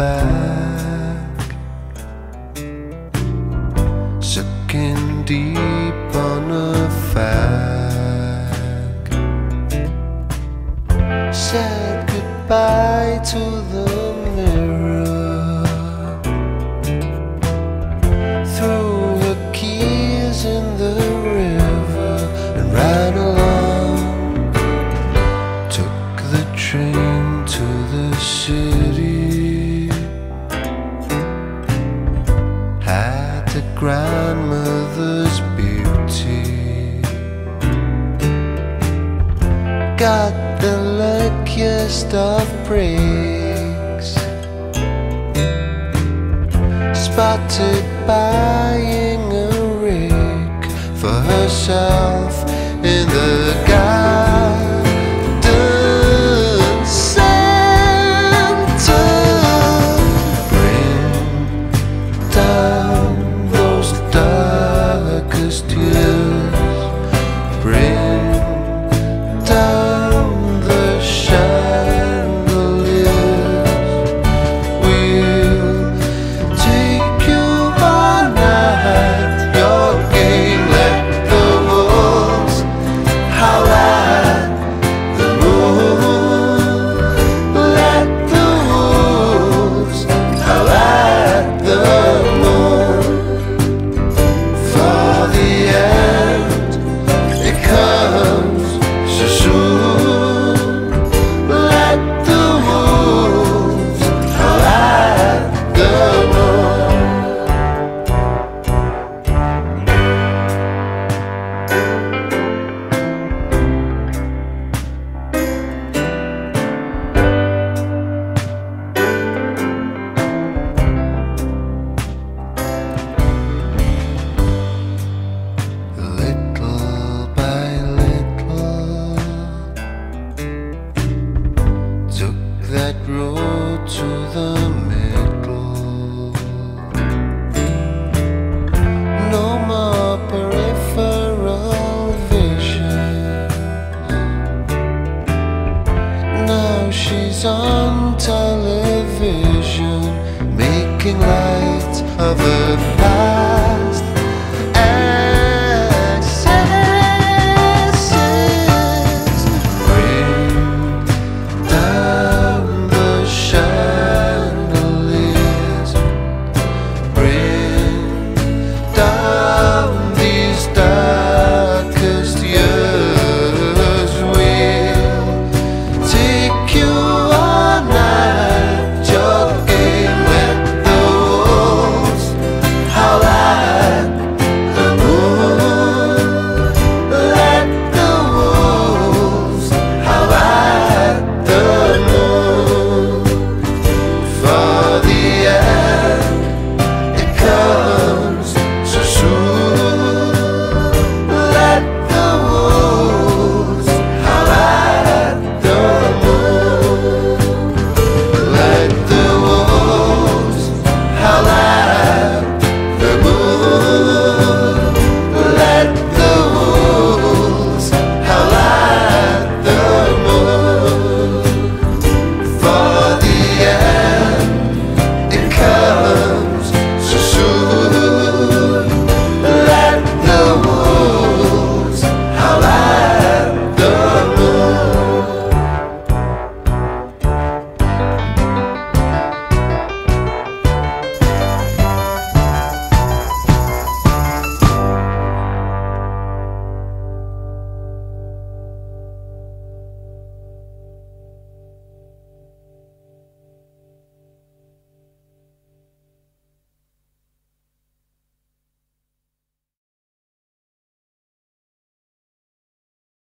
back, sucking deep on a fag. Said goodbye to the mirror, threw her keys in the river, and ran along. Took the train. Got the luckiest of breaks. Spotted buying a rig for herself that road to the middle. No more peripheral vision. Now she's on television, making light of her past.